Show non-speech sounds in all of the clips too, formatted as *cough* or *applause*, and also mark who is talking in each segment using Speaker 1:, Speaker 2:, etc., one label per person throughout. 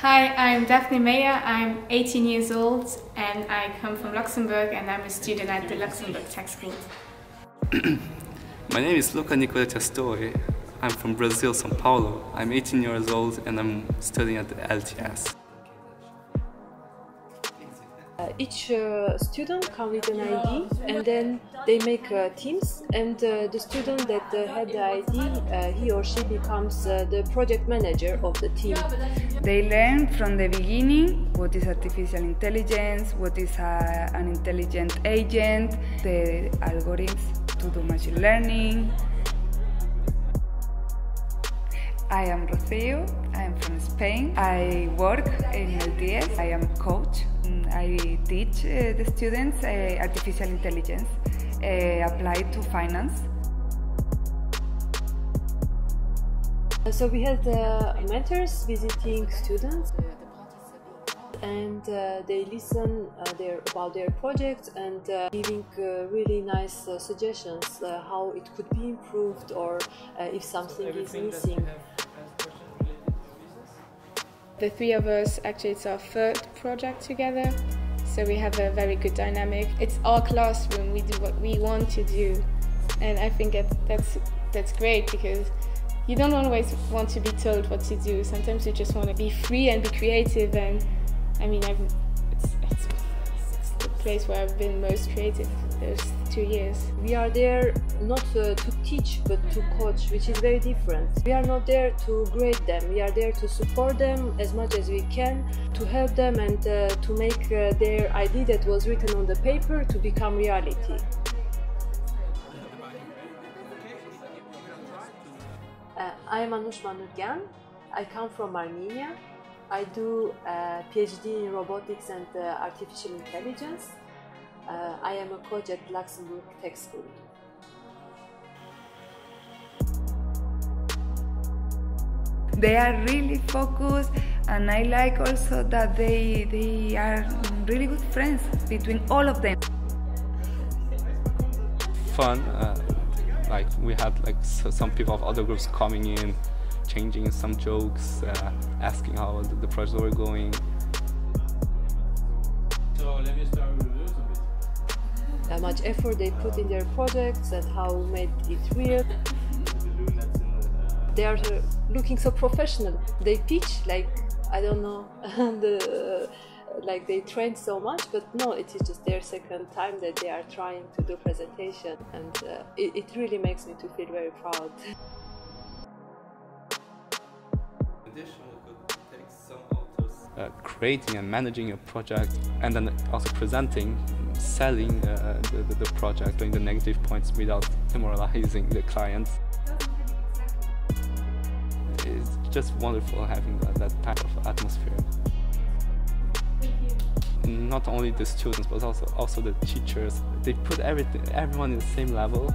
Speaker 1: Hi, I'm Daphne Meyer. I'm 18 years old and I come from Luxembourg and I'm a student at the Luxembourg Tech School. *clears throat*
Speaker 2: My name is Luca Nicoletta Story. I'm from Brazil, Sao Paulo. I'm 18 years old and I'm studying at the LTS.
Speaker 3: Each uh, student comes with an ID and then they make uh, teams and uh, the student that uh, had the ID, uh, he or she becomes the project manager of the team.
Speaker 4: They learn from the beginning what is artificial intelligence, what is a, an intelligent agent, the algorithms to do machine learning. I am Rocío, I am from Spain. I work in LTS, I am coach I teach uh, the students uh, artificial intelligence uh, applied to finance.
Speaker 3: So we had the mentors visiting students and uh, they listen uh, their, about their projects and uh, giving really nice suggestions how it could be improved or if something so is missing.
Speaker 1: The three of us, actually it's our third project together, so we have a very good dynamic. It's our classroom, we do what we want to do, and I think that that's, that's great because you don't always want to be told what to do. Sometimes you just want to be free and be creative, and I mean, I've, place where I've been most creative those two years.
Speaker 3: We are there not uh, to teach but to coach, which is very different. We are not there to grade them, we are there to support them as much as we can, to help them and uh, to make uh, their idea that was written on the paper to become reality. Uh, I am Anush Manurgan. I come from Armenia. I do a uh, PhD in robotics and uh, artificial intelligence. Uh, I am a coach at Luxembourg Tech School.
Speaker 4: They are really focused and I like also that they, they are really good friends between all of them.
Speaker 2: Fun, uh, like we had like some people of other groups coming in, changing some jokes, uh, asking how the, the projects were going.
Speaker 3: So let me start how much effort they put in their projects and how made it real. They are looking so professional. They pitch like I don't know, *laughs* the, like they train so much, but no, it is just their second time that they are trying to do presentation, and uh, it, it really makes me to feel very proud.
Speaker 2: Uh, creating and managing a project and then also presenting selling uh, the, the, project, doing the negative points without *laughs* demoralizing the clients. It's just wonderful having that, that type of atmosphere. Not only the students, but also also the teachers. They put everything, everyone in the same level.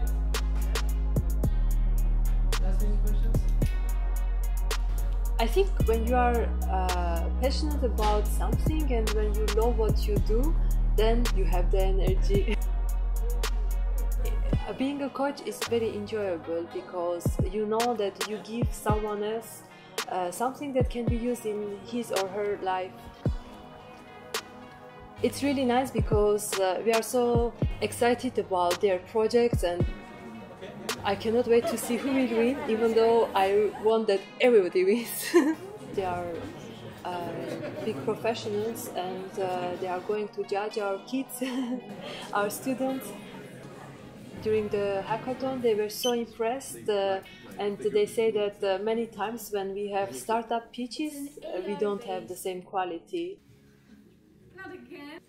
Speaker 3: I think when you are uh, passionate about something and when you know what you do, then you have the energy. *laughs* Being a coach is very enjoyable because you know that you give someone else uh, something that can be used in his or her life. It's really nice because uh, we are so excited about their projects and I cannot wait to see who will win, even though I want that everybody *laughs* wins. they are uh, big professionals and uh, they are going to judge our kids, *laughs* our students. During the hackathon, they were so impressed uh, and they say that uh, many times when we have startup pitches, uh, we don't have the same quality. Not again.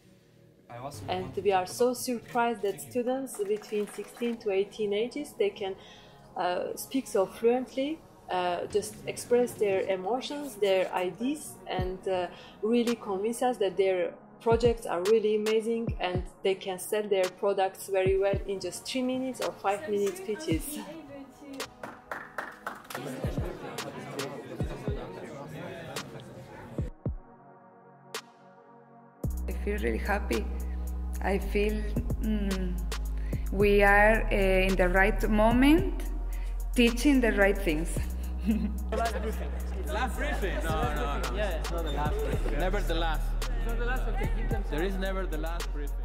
Speaker 3: And we are so surprised that students between 16 to 18 ages, they can uh, speak so fluently uh, just express their emotions, their ideas, and uh, really convince us that their projects are really amazing and they can sell their products very well in just three minutes or five minutes pitches.
Speaker 4: I feel really happy. I feel mm, we are uh, in the right moment teaching the right things.
Speaker 5: Last briefing.
Speaker 6: Last briefing? No, no, no.
Speaker 5: Yeah,
Speaker 6: It's not the last briefing. Never the last.
Speaker 5: It's not the last. Okay, give them.
Speaker 6: There is never the last briefing.